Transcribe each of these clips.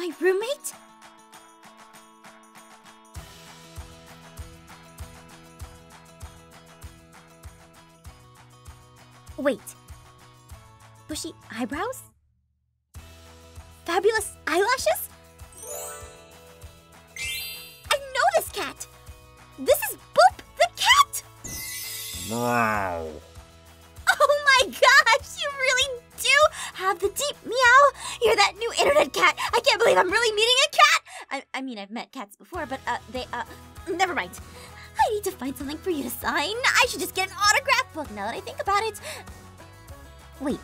My roommate? Wait. Bushy eyebrows? Can't believe I'm really meeting a cat! I, I mean, I've met cats before, but uh, they, uh, never mind. I need to find something for you to sign. I should just get an autograph book now that I think about it. Wait,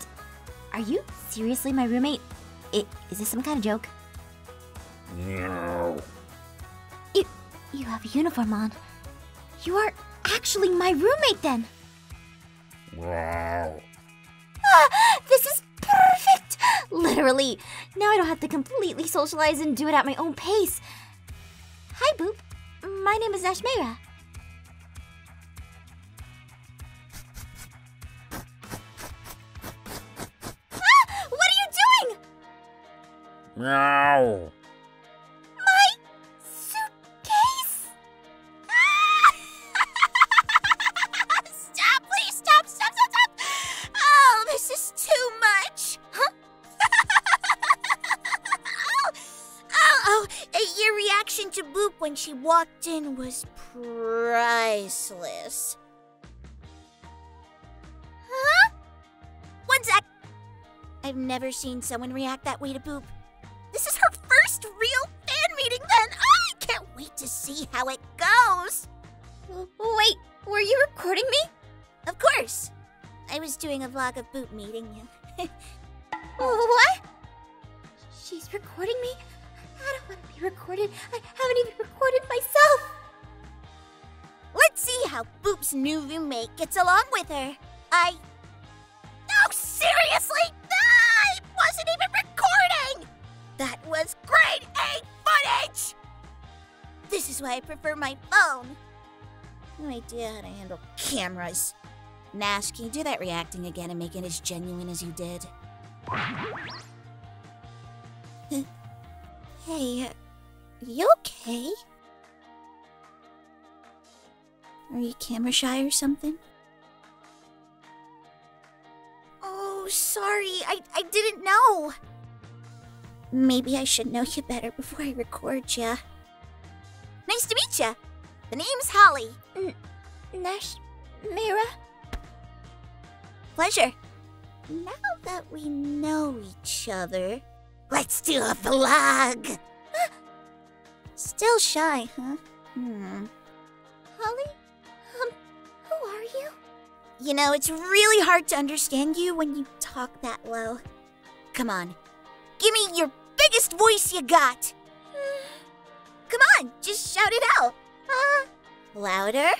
are you seriously my roommate? I, is this some kind of joke? No. You, you have a uniform on. You are actually my roommate then. Wow. Ah, this is! Literally. Now I don't have to completely socialize and do it at my own pace. Hi, Boop. My name is Nashmeira. Ah! What are you doing? Meow. Walked in was priceless. Huh? One sec. I've never seen someone react that way to Boop. This is her first real fan meeting, then. I can't wait to see how it goes. Wait, were you recording me? Of course. I was doing a vlog of Boop meeting you. What? She's recording me? I don't want to be recorded. I haven't even recorded myself. Let's see how Boop's new roommate gets along with her. I. No, seriously! I wasn't even recording! That was grade A footage! This is why I prefer my phone. No idea how to handle cameras. Nash, can you do that reacting again and make it as genuine as you did? hey, you okay? Are you camera shy or something? Oh, sorry. I, I didn't know. Maybe I should know you better before I record ya. Nice to meet ya. The name's Holly. Nash, Mira, Pleasure. Now that we know each other, let's do a vlog. Still shy, huh? Hmm. Holly, um, who are you? You know, it's really hard to understand you when you talk that low. Come on, give me your biggest voice you got. Come on, just shout it out. Uh, louder.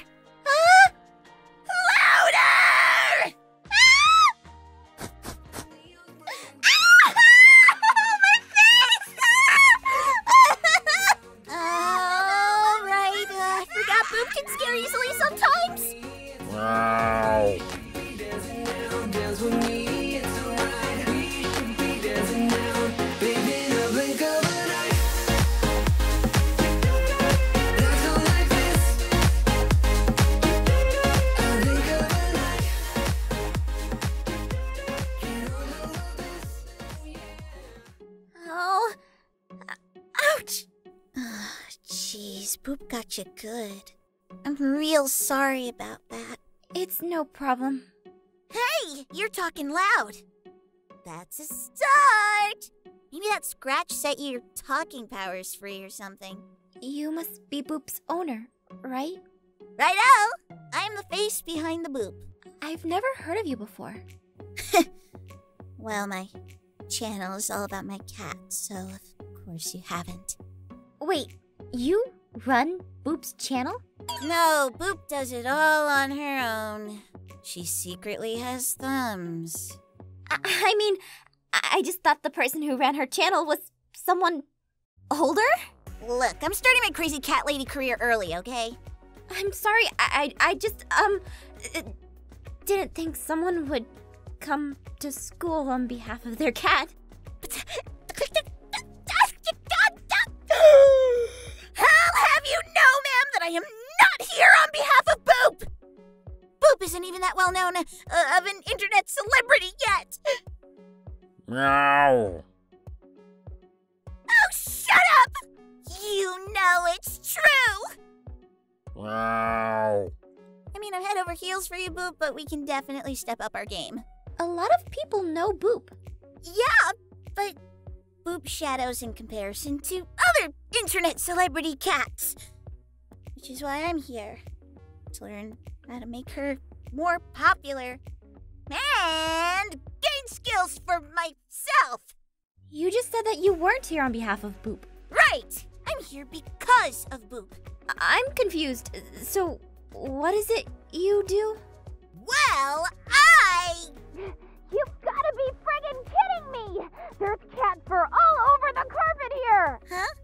Boop got you good. I'm real sorry about that. It's no problem. Hey, you're talking loud. That's a start. Maybe that scratch set you your talking powers free or something. You must be Boop's owner, right? Righto! I'm the face behind the boop. I've never heard of you before. Well, my channel is all about my cat, so of course you haven't. Wait, you run Boop's channel? No, Boop does it all on her own. She secretly has thumbs. I, I mean, I just thought the person who ran her channel was someone older? Look, I'm starting my crazy cat lady career early, okay? I'm sorry, I, I, I just, um, uh, didn't think someone would come to school on behalf of their cat. I am not here on behalf of Boop! Boop isn't even that well known uh, of an internet celebrity yet! Meow. Oh, shut up! You know it's true! Meow. I mean, I'm head over heels for you, Boop, but we can definitely step up our game. A lot of people know Boop. Yeah, but Boop shadows in comparison to other internet celebrity cats. Which is why I'm here. To learn how to make her more popular and gain skills for myself. You just said that you weren't here on behalf of Boop. Right! I'm here because of Boop. I- I'm confused. So, what is it you do? Well, I. You've gotta be friggin' kidding me! There's cat fur all over the carpet here! Huh?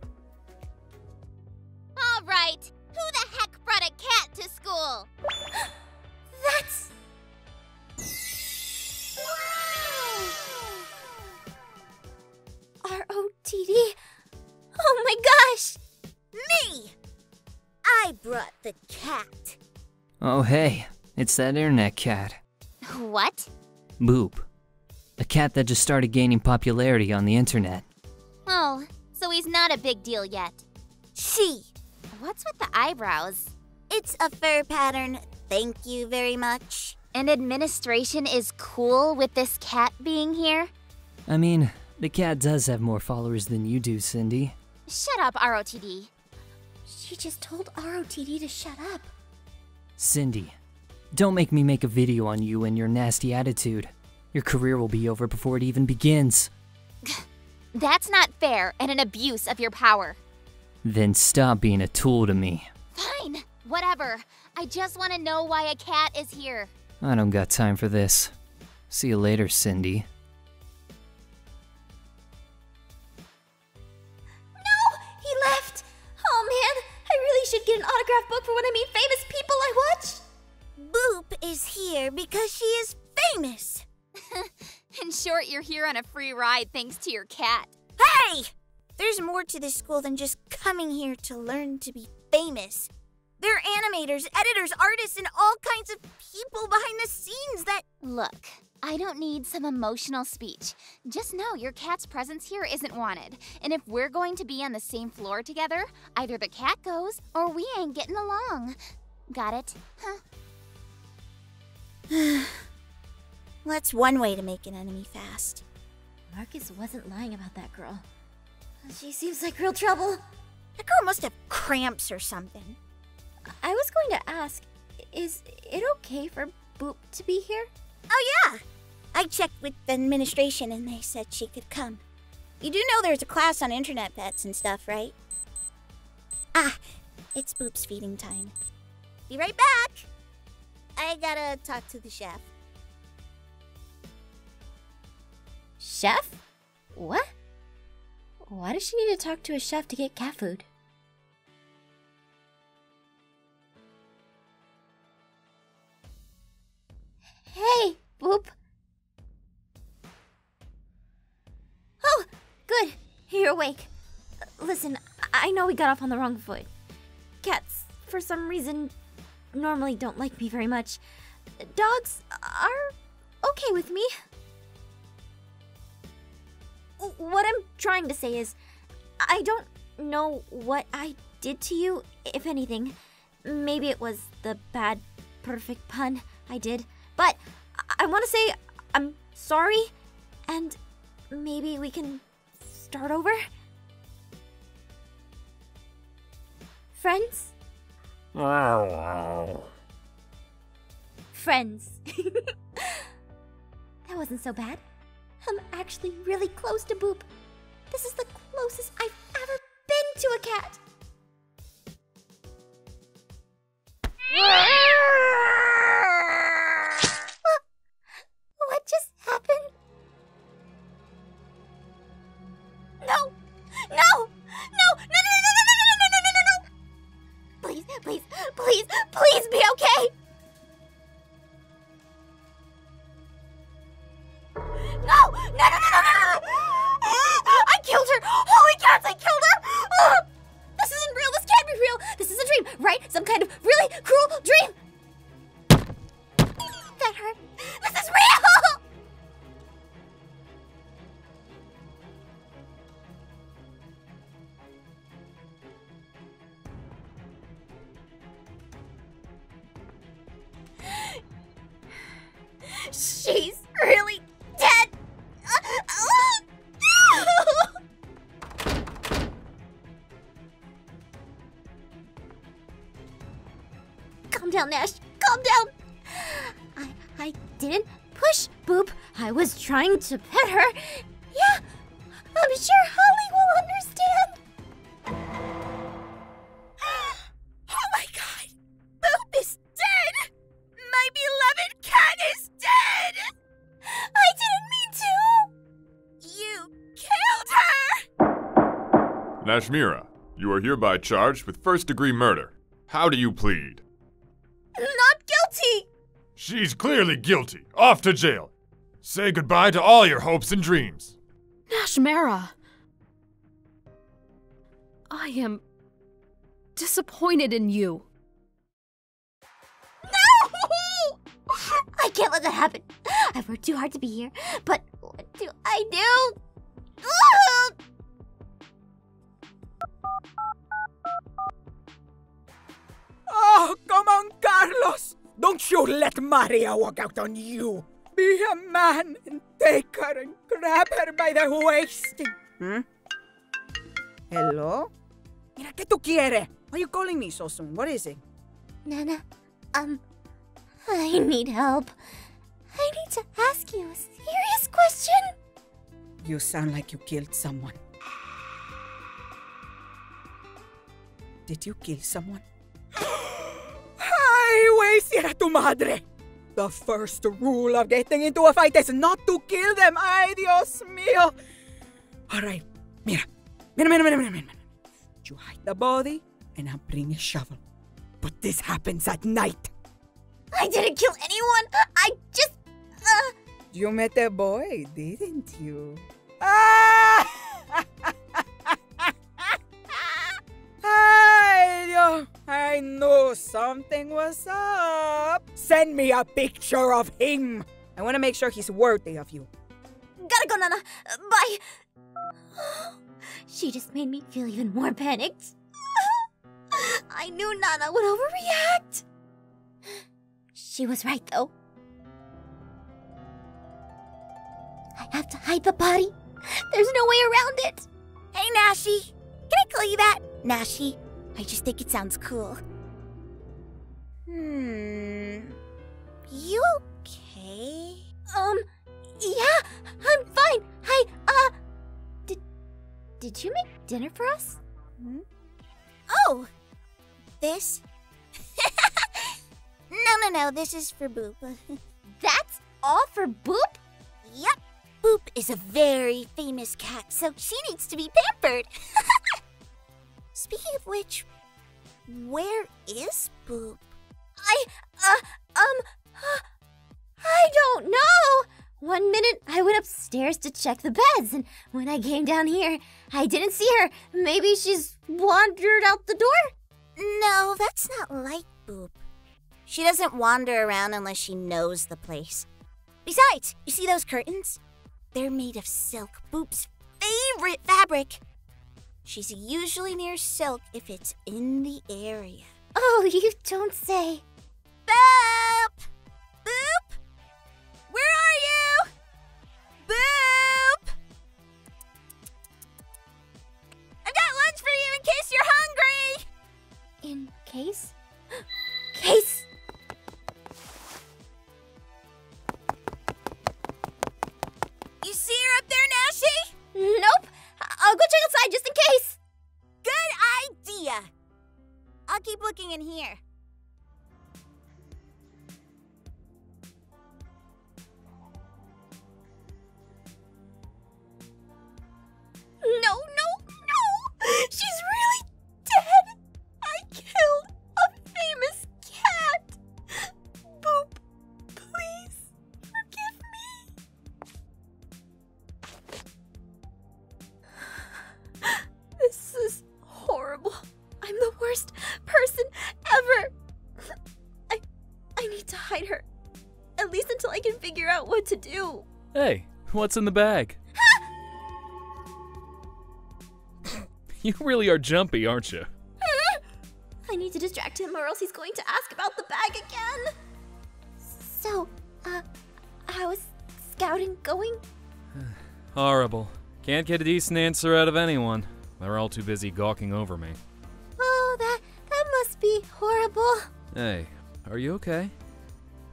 All right. Who the heck brought a cat to school? That's. R O T D? Oh my gosh! Me! I brought the cat. Oh, hey, it's that internet cat. What? Boop. A cat that just started gaining popularity on the internet. Oh, so he's not a big deal yet. She. What's with the eyebrows? It's a fur pattern. Thank you very much. And administration is cool with this cat being here? I mean, the cat does have more followers than you do, Cindy. Shut up, ROTD. She just told ROTD to shut up. Cindy, don't make me make a video on you and your nasty attitude. Your career will be over before it even begins. That's not fair and an abuse of your power. Then stop being a tool to me. Fine, whatever. I just want to know why a cat is here. I don't got time for this. See you later, Cindy. No! He left! Oh man, I really should get an autograph book for when I meet famous people I watch! Boop is here because she is famous. In short, you're here on a free ride thanks to your cat. Hey! There's more to this school than just coming here to learn to be famous. There are animators, editors, artists, and all kinds of people behind the scenes that. Look, I don't need some emotional speech. Just know your cat's presence here isn't wanted. And if we're going to be on the same floor together, either the cat goes or we ain't getting along. Got it? Huh? That's one way to make an enemy fast. Marcus wasn't lying about that girl. She seems like real trouble. That girl must have cramps or something. I was going to ask is it okay for Boop to be here? Oh, yeah! I checked with the administration and they said she could come. You do know there's a class on internet pets and stuff, right? Ah, it's Boop's feeding time. Be right back! I gotta talk to the chef. Chef? What? Why does she need to talk to a chef to get cat food? Hey, Boop. Oh, good. You're awake. Listen, I know we got off on the wrong foot. Cats, for some reason, normally don't like me very much. Dogs are okay with me. What I'm trying to say is, I don't know what I did to you, if anything. Maybe it was the bad, perfect pun I did. But I, I want to say I'm sorry, and maybe we can start over? Friends? Friends. that wasn't so bad. I'm actually really close to Boop. This is the closest I've ever been to a cat. She's really dead. Calm down, Nash. Calm down. I I didn't push Boop. I was trying to pet Nashmeira, you are hereby charged with first degree murder. How do you plead? Not guilty. She's clearly guilty. Off to jail. Say goodbye to all your hopes and dreams. Nashmeira. I am disappointed in you. No! I can't let that happen. I've worked too hard to be here, but what do I do? Oh, come on, Carlos! Don't you let Maria walk out on you! Be a man and take her and grab her by the waist! Hmm? Hello? Mira, ¿qué tú quieres? Why are you calling me so soon? What is it? Nana, um, I need help. I need to ask you a serious question. You sound like you killed someone. Did you kill someone? Ay, güey, si era tu madre! The first rule of getting into a fight is not to kill them. Ay, Dios mío! Alright, mira. Mira, mira, mira, mira, mira. You hide the body, and I'll bring a shovel. But this happens at night. I didn't kill anyone. I just, uh, You met a boy, didn't you? Ah! I knew something was up. Send me a picture of him. I want to make sure he's worthy of you. gotta go, Nana. Bye. She just made me feel even more panicked. I knew Nana would overreact. She was right, though. I have to hide the body. There's no way around it. Hey, Nashi. Can I call you that? Nashi. I just think it sounds cool. Hmm. You okay? Um, yeah, I'm fine. Hi, uh, did did you make dinner for us? Hmm? Oh, this? no, no, no. This is for Boop. That's all for Boop? yep. Boop is a very famous cat, so she needs to be pampered. Speaking of which, where is Boop? I, uh, um, I don't know. One minute I went upstairs to check the beds, and when I came down here, I didn't see her. Maybe she's wandered out the door? No, that's not like Boop. She doesn't wander around unless she knows the place. Besides, you see those curtains? They're made of silk, Boop's favorite fabric. She's usually near silk if it's in the area. Oh, you don't say. Boop! Boop! Where are you? Boop! What's in the bag? you really are jumpy, aren't you? I need to distract him or else he's going to ask about the bag again. So, uh, how's scouting going? Horrible. Can't get a decent answer out of anyone. They're all too busy gawking over me. Oh, that that must be horrible. Hey, are you okay?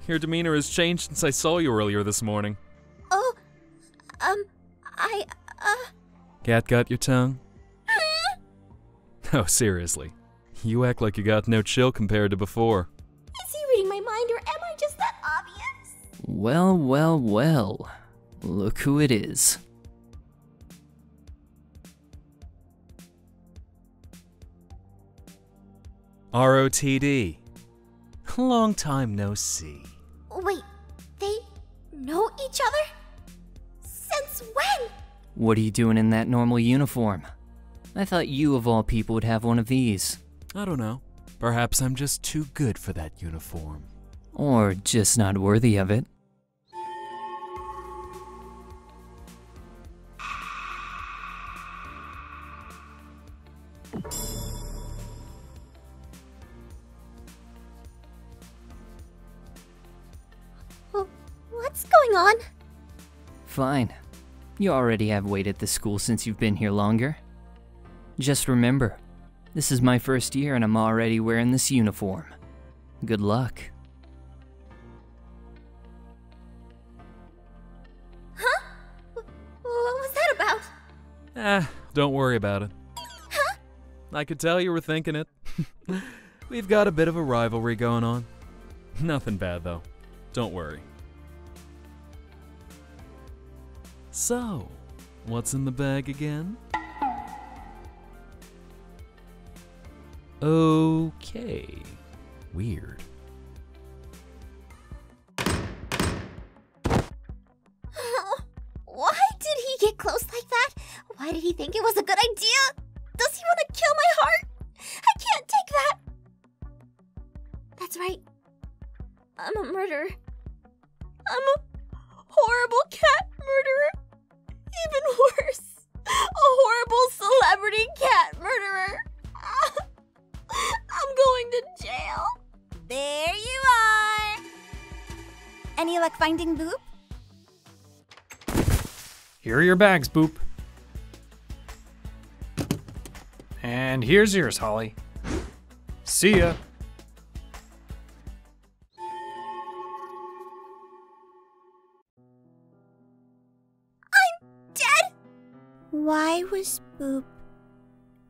Your demeanor has changed since I saw you earlier this morning. Cat got your tongue? oh, seriously. You act like you got no chill compared to before. is he reading my mind or am I just that obvious? Well, well, well. Look who it is. ROTD. Long time no see. Wait, they know each other? Since when? What are you doing in that normal uniform? I thought you, of all people, would have one of these. I don't know. Perhaps I'm just too good for that uniform. Or just not worthy of it. Well, what's going on? Fine. You already have weight at the school since you've been here longer. Just remember, this is my first year and I'm already wearing this uniform. Good luck. Huh? What was that about? Ah, don't worry about it. Huh? I could tell you were thinking it. We've got a bit of a rivalry going on. Nothing bad, though. Don't worry. So, what's in the bag again? Okay. Weird. Why did he get close like that? Why did he think it was a good idea? Here are your bags, Boop. And here's yours, Holly. See ya. I'm dead? Why was Boop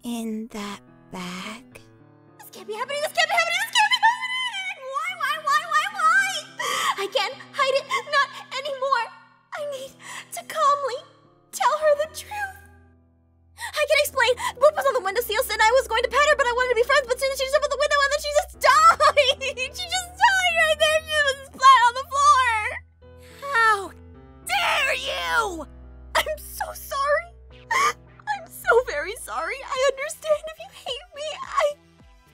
in that bag? This can't be happening. This can't be happening. This can't be happening. Why, why, why, why, why? I can't hide it. Not I was going to pet her, but I wanted to be friends. But soon she jumped out the window, and then she just died. she just died right there. She was flat on the floor. How dare you! I'm so sorry. I'm so very sorry. I understand if you hate me. I.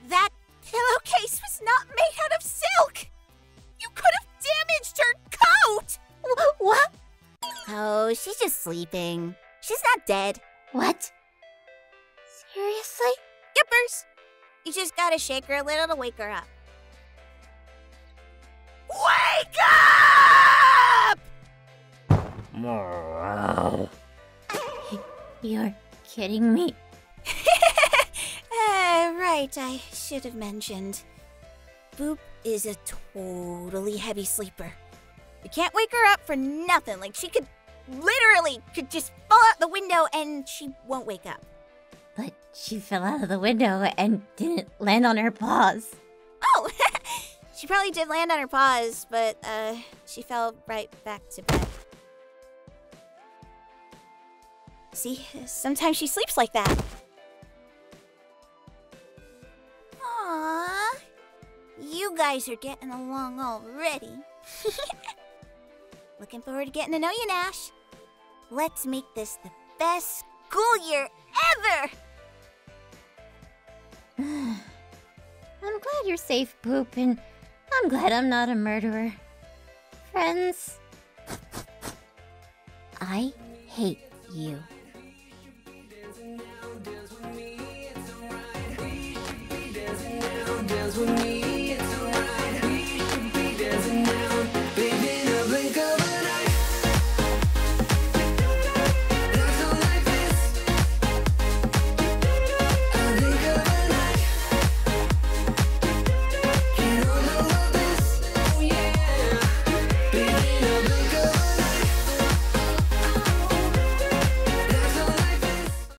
That pillowcase was not made out of silk! You could have damaged her coat! Wh- What? Oh, she's just sleeping. She's not dead. Gotta shake her a little to wake her up. Wake up! You're kidding me. Uh, right, I should have mentioned. Boop is a totally heavy sleeper. You can't wake her up for nothing. Like, she could literally could just fall out the window and she won't wake up. But she fell out of the window and didn't land on her paws. Oh, she probably did land on her paws, but uh, she fell right back to bed. See, sometimes she sleeps like that. Aww, you guys are getting along already. Looking forward to getting to know you, Nash. Let's make this the best school year ever! I'm glad you're safe, Boop, and I'm glad I'm not a murderer. Friends, I hate you.